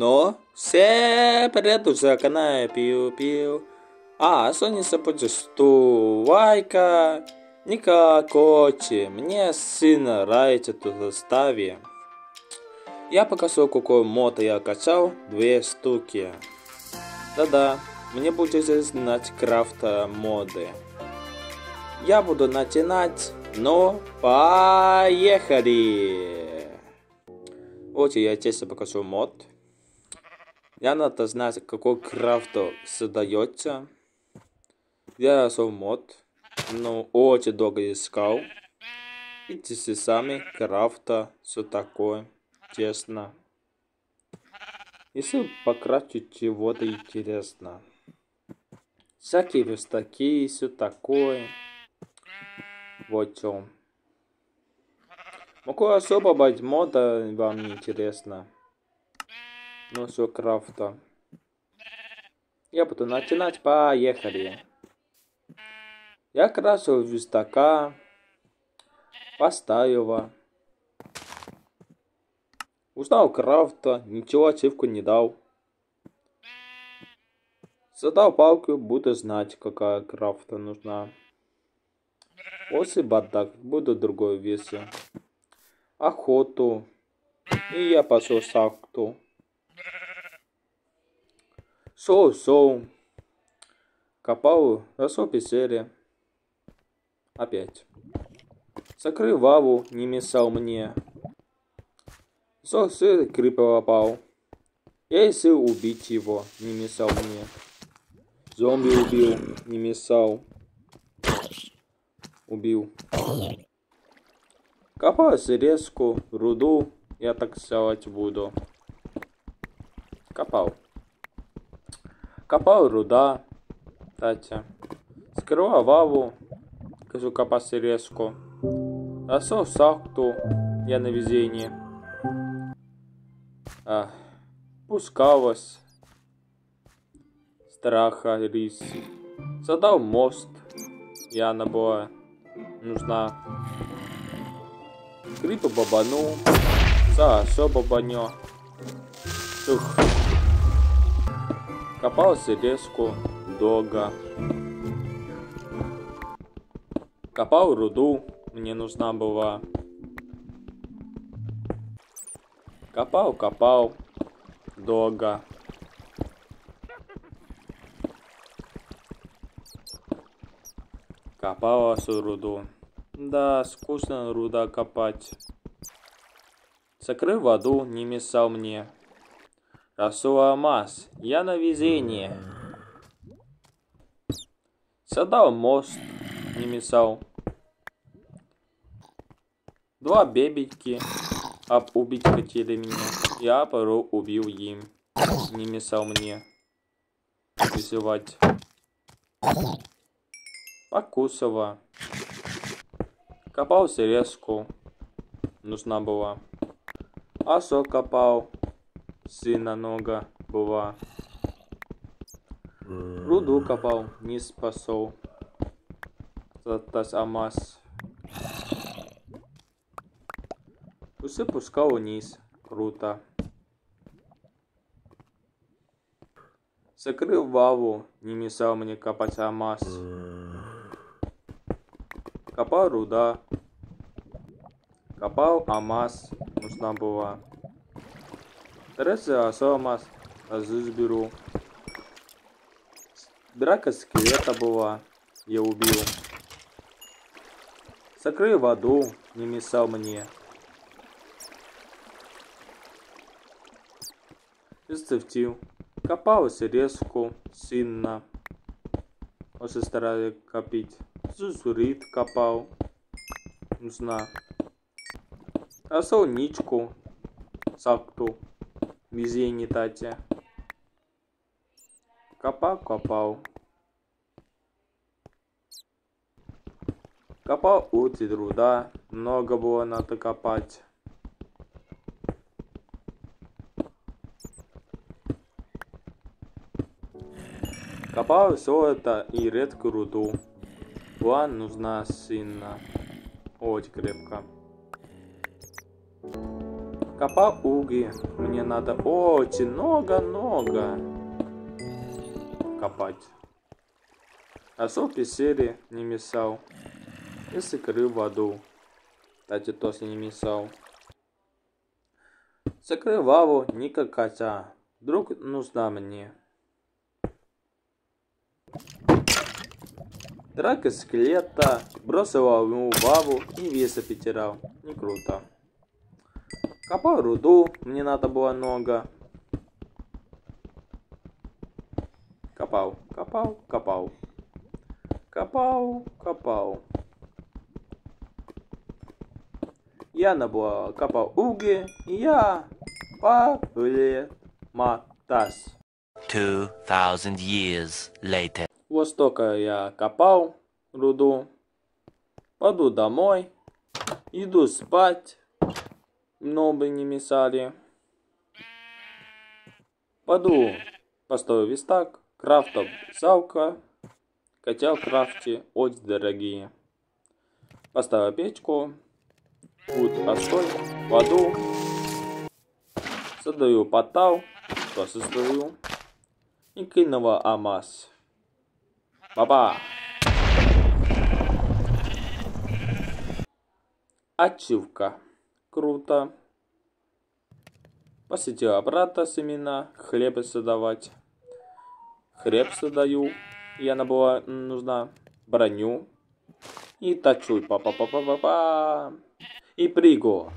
Но всем привет, друзья, канале Пиу Пиу. А, не забудьте, что лайка никакой. Мне сильно нравится тут составе. Я покажу, какой мод я качал. Две штуки. Да-да, мне будет знать крафта моды. Я буду начинать, но поехали! Вот я тебе покажу мод. Я надо знать, какой крафт создается. Я нашел мод, но очень долго искал. Видите сами, крафта, все такое, честно. Если покрасить чего-то интересно. Всякие верстаки, все такое. Вот чем. Могу особо быть мода, вам не интересно. Ну все, крафта. Я буду начинать, поехали. Я красил верстака. Поставил. Узнал крафта, ничего ачивку не дал. Задал палку, буду знать, какая крафта нужна. После бардак буду другой версию. Охоту. И я пошел с шоу. Копал, пещере. Опять. Закрыл ваву, не мешал мне. Сосед крипа попал. Я решил убить его, не мешал мне. Зомби убил, не мешал. Убил. Копаю срезку, руду, я так сказать буду. Копал. Копал руда. Кстати. Скрываю ваву. Кажу копать срезку. Нашел сахту. Я на везении. А, пускалась. Страха рис. Задал мост. Яна была нужна. Крипа бабану. За, все бабанё. Ух. Копал селеску. Дога. Копал руду. Мне нужна была. Копал, копал. Долго. Копала всю руду. Да, скучно руда копать. Закрыл воду, не мешал мне. Расул алмаз, я на везение. Создал мост, не мешал. Два бебечки об убить хотели меня. Я порой убил им. Не мешал мне вызывать. Покусова. Копал срезку. Нужна была. А что копал? Сына нога была. Руду копал, не спасал. Затас амаз. Усы пускал вниз. Круто. Закрыл ваву, не мешал мне копать амаз. Копал руда. Копал амаз. Нужна была. Терesa амаз. Азыз беру. Драка скелета была. Я убил. Закрыл воду, не мешал мне. Инстинктив. Копалась резку, сильно. Очень стараюсь копить. Зузурит копал. Нужна. Нашел ничку. Сакту. Везение тати. Копал, копал. Копал ути труда. Много было надо копать. Копал все это и редкую руду. План нужна сильно. Очень крепко. Копал угли. Мне надо очень много-много копать. А в пещере не мешал. И закрыл воду. Кстати, тоже не мешал. Закрыл лаву никакая. Вдруг нужна мне. Драка скелета, бросила ему лаву и веса потерял. Не круто. Копал руду, мне надо было много. Копал, копал, копал. Копал, копал. Я набрал, копал угли, и я полет матас. Two thousand years later. Вот столько я копал руду. Пойду домой. Иду спать. Много не мешали. Пойду построю вистак. Крафтов салка. Котел крафте очень дорогие. Поставил печку. Путь остой. Воду. Создаю потал. Что создаю. И кинула амаз. Баба. Ачивка. Круто. Посетил обратно семена. Хлеб создавать. Хлеб создаю. Я набыла нужна броню. И тачуй. Па-па-па-па-па-па. И приго.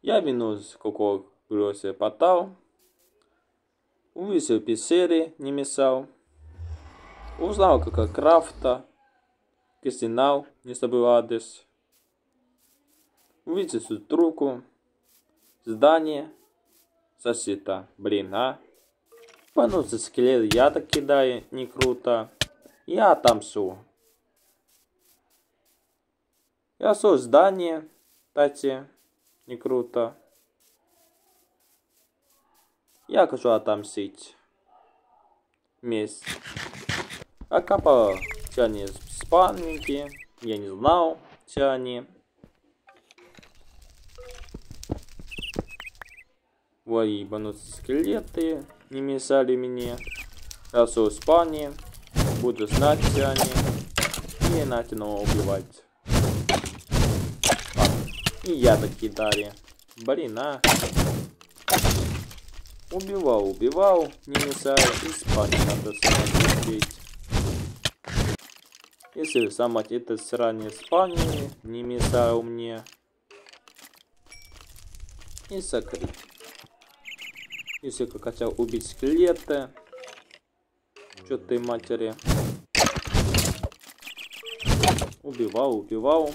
Я минус какого бросил потал. Увидел пещере, не мешал. Узнал, какая крафта. Кистинал, не забыл адрес. Увидел тут руку. Здание. Защита. Блин, а. Пануться скелет я так кидаю, не круто. Я отомщу. Я со здание. Кстати, не круто. Я хочу отомстить. Месть. А капа тяне спальники. Я не знал, тяне. Ой, ебанутся скелеты. Не мешали мне. Раз в спальне. Буду знать тяне. И начну убивать. А, и я таки кидали. Блин, а. Убивал, убивал, не мешая, и спать надо смотреть. Если самать это срание спальни не мешал мне. И закрыть. Если как хотел убить скелеты. Чё ты матери. Убивал, убивал.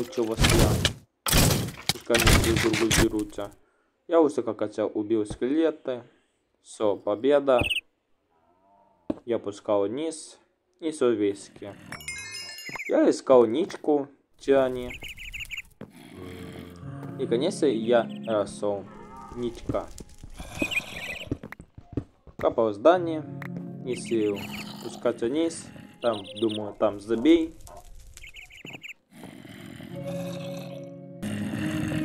мучилась я. Пускай они друг другу дерутся. Я высоко хотел убил скелеты. Все, победа. Я пускал вниз. И все. Я искал ничку Тиани. И, конечно, я нашел ничка. Капал здание. Сил пускать вниз. Там, думаю, там забей.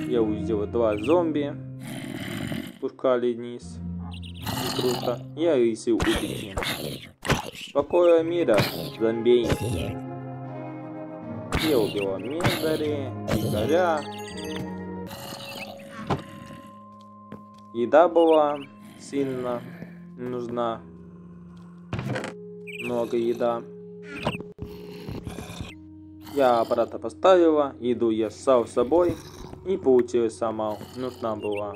Я увидел два зомби. Пускали вниз. И круто. Я решил убить. Покоя мира, зомби. Я убил Мизари, Дикаря. Еда была сильно нужна. Много еда. Я аппарата поставила, еду я сам с собой. И получилось сама нужна была.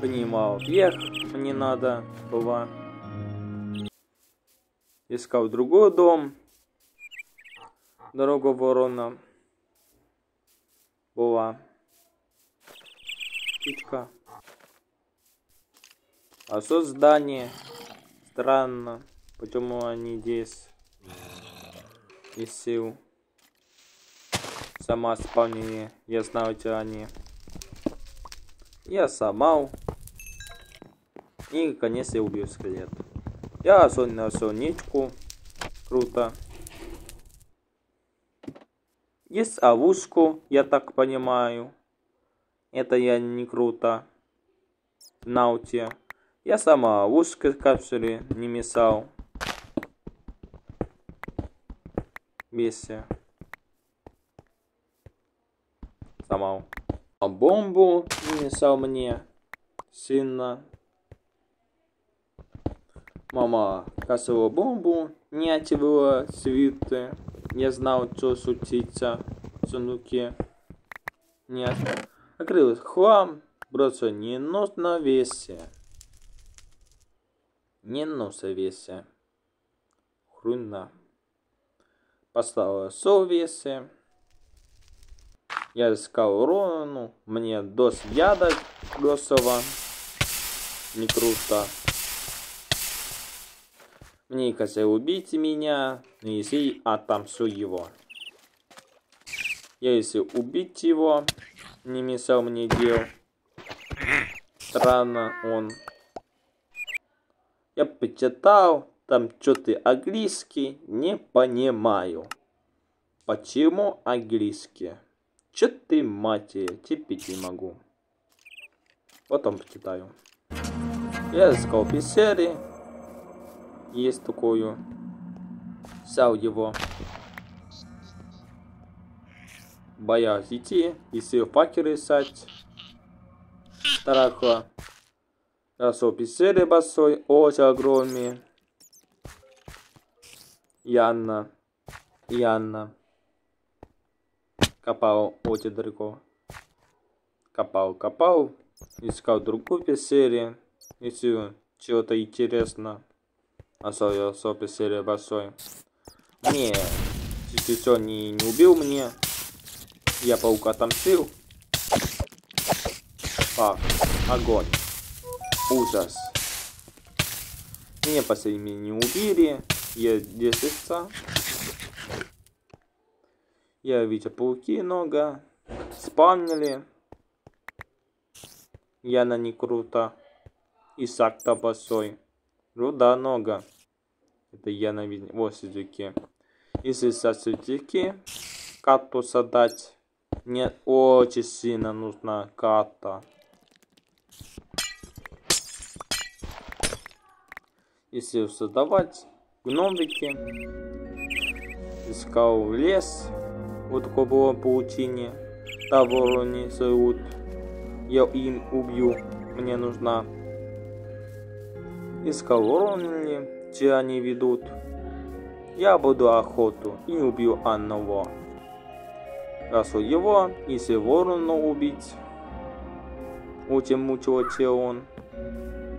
Понимал вверх, мне надо было. Искал другой дом. Дорога ворона была. Птичка. А создание странно. Почему они здесь? Из сил. Сама спавнение, я знаю они. Я сломал. И, наконец, я убил скелет. Я нашел ничку. Круто. Есть овушку, я так понимаю. Это я не круто. Науте. Я сама овушка капсуле не мешал. Весе. Сама. А бомбу не мешал мне. Сильно. Мама касала бомбу, не отвела свиты. Я знал, что случится в сундуке. Нет. Открылась хлам, бросил не нужно весе. Не нужно весе. Хруна. Поставила совесе. Я искал Рону, мне дос яда бросила. Не круто. Хотел убить меня, но если отомщу его. Я если убить его, не мешал мне дел. Странно он. Я почитал, там что-то английский не понимаю. Почему английский? Че ты, матери, терпеть не могу. Потом почитаю. Я искал писали, есть такую. Взял его. Боясь идти, и сел факеры сать. Тарахла. Росол писали босой, очень огромный. Янна. Янна. Копал очень далеко. Копал, копал. Искал другую писали. Если чего-то интересно. Особенно, особенно серия большой. Не, все не, не убил мне. Я паука отомстил. А, огонь. Ужас. Меня последними не убили. Я десятца. Я видел пауки много. Спавнили. Я на не круто. И сак-то большой. Руда нога. Это я на виде. Вот сидюки. Если со сидюки кату создать, мне очень сильно нужна карта. Если создавать гномики, искал лес, вот такое было паутине, того они зовут, я им убью, мне нужна. Из колонии, где они ведут. Я буду охоту и убью одного. Раз его, если ворона убить, очень мучил те он.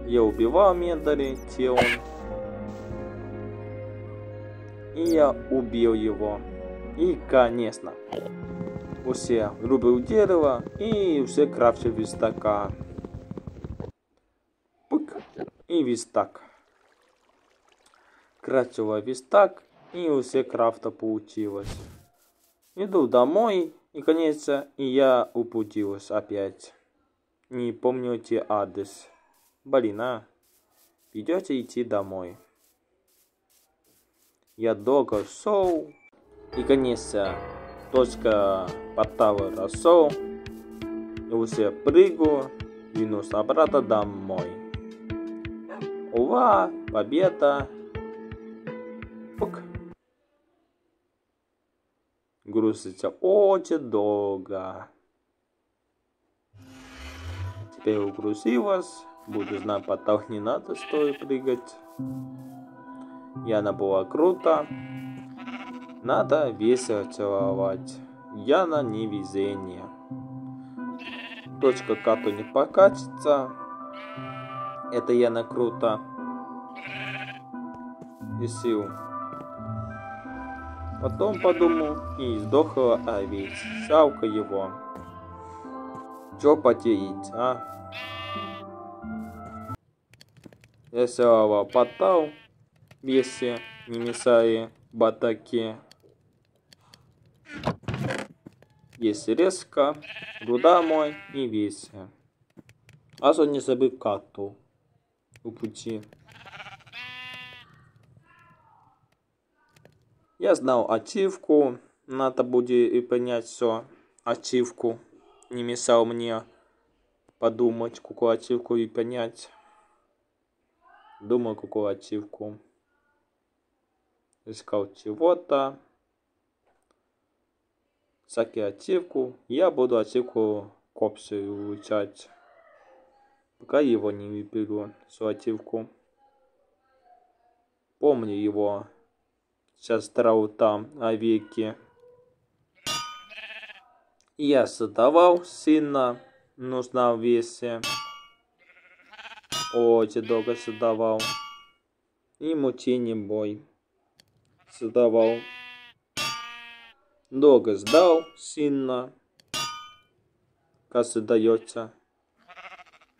Я убивал Мендари, те он. И я убил его. И, конечно, все рубил дерево и все крафче верстака и вистак. Крафтила вистак, и у всех крафта получилось. Иду домой, и, конечно, и я упутилась опять. Не помните адрес. Блин, а? Придется идти домой. Я долго шел, и, конечно, точка Потава росол, и уже прыгаю, вернусь обратно домой. Ура! Победа! Грузится очень долго. Теперь угрузилась. Буду знать, потом не надо стоит прыгать. Яна была круто. Надо весело целовать. Яна не везение. Точка кату не покатится. Это Яна круто. И сил. Потом подумал и сдохла овец. Жалко его. Чё потерять, а? Села потал весе, не мешая батаке. Есть резко, руда мой и весе. А не забыл кату у пути. Я знал ачивку. Надо будет и понять все. Ачивку. Не мешал мне подумать, какую ачивку и понять. Думал, какую ачивку. Искал чего-то. Всякие ачивку. Я буду ачивку копси изучать. Пока его не выберу, всю ачивку. Помню его. Сейчас там, о веке. Я создавал сына, нужна весе. Очень долго создавал. И мучение бой. Создавал. Долго сдал сына. Как создается.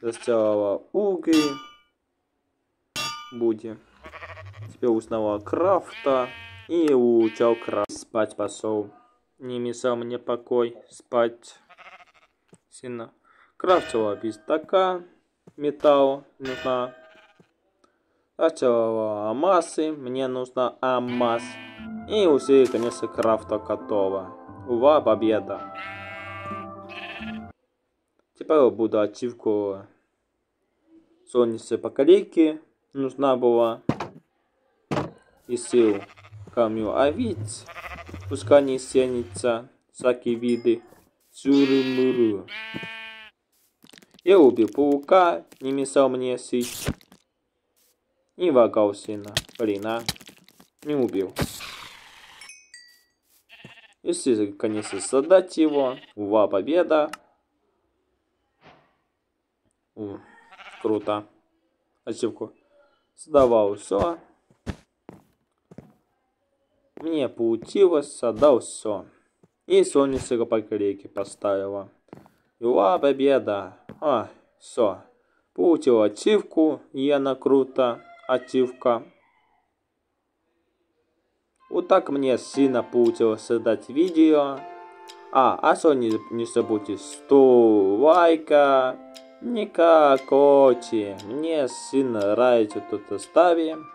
Сделала угли. Будет. Теперь узнала крафта. И улучшал крафт. Спать пошел не мешал мне покой спать. Сильно крафтила пистока, металл нужна. Крафтила амасы, мне нужна амаз. И уже, конечно, крафта готова. Ува, победа. Теперь буду ачивку солнечной покалейки. Нужна была. И сил камню овец. Пускай не сенится всякие виды сюры-муры. Я убил паука, не мешал мне сесть. Не вагал сильно. Блин, а. Не убил. Если, конечно, создать его. Ува, победа. У, круто. Ачивку. Сдавал все. Мне получилось, отдал все. И солнечные покрейки поставила. Юла победа. А, все. Получил ачивку, и она круто. Ачивка. Вот так мне сильно получилось создать видео. А, а что не, не забудьте, 100 лайка. Никак очень. Мне сильно нравится тут ставим.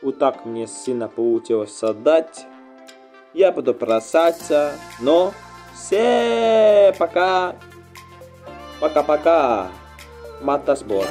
Вот так мне сильно получилось создать. Я буду прощаться, но все пока. Пока-пока. Мата сбор.